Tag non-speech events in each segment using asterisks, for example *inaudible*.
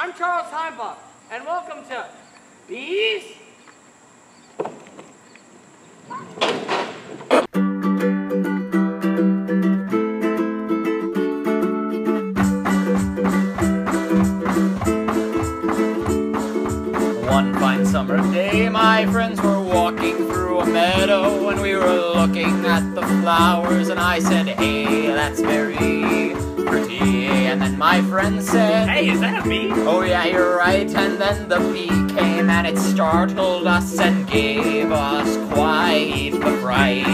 I'm Charles Heimbach, and welcome to Bees. One fine summer day, my friends were walking through a meadow, and we were looking at the flowers, and I said, Hey, that's very my friend said, Hey, is that a bee? Oh yeah, you're right. And then the bee came and it startled us and gave us quite the fright.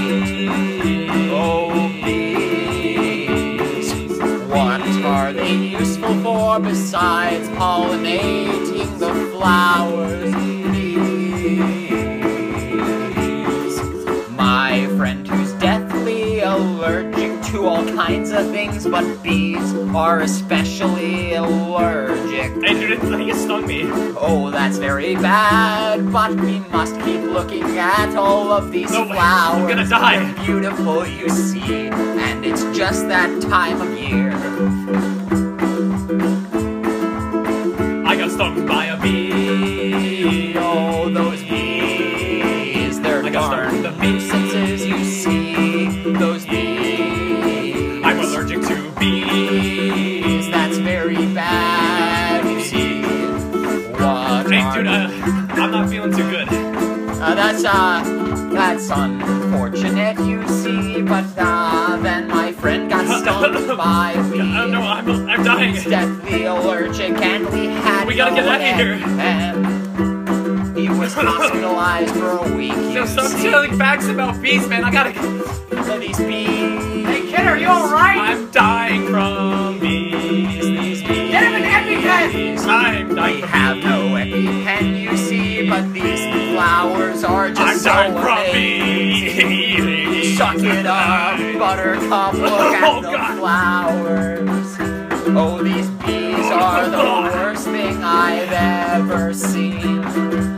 Oh, bees, what are they useful for besides pollinating the flowers? Bees, my friend who's deathly allergic to all kinds of things, but bees are especially allergic. I think it stung me. Oh, that's very bad, but we must keep looking at all of these No flowers. I'm gonna die. They're beautiful, you see, and it's just that time of year. I got stung by a bee. Oh, those bees, they're I got stuck darn with the bees. nuisances, you see. Those very bad, you see. What Hey, dude, uh, I'm not feeling too good. Uh, that's, uh, that's unfortunate, you see, but, uh, then my friend got *laughs* stung by a bee. Uh, no, I'm, I'm dying. He's deathly allergic and we had We gotta no get outta here. And he was *laughs* hospitalized for a week, you Yo, stop telling facts about bees, man. I gotta get. These bees... I'm We have bees. no EpiPen, you see, but these flowers are just I'm so dying amazing. Suck it up, buttercup, look Oh, at the God. flowers. Oh, these bees are the worst thing I've ever seen.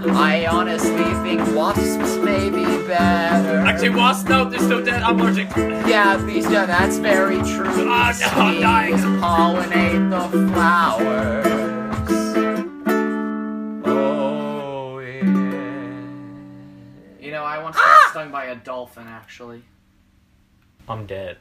I honestly think wasps may be better. Actually, wasps, no, they're still dead. I'm allergic. yeah, bees, yeah, that's very true. Ah, These no, I'm dying. pollinate the flowers. By a dolphin, actually. I'm dead.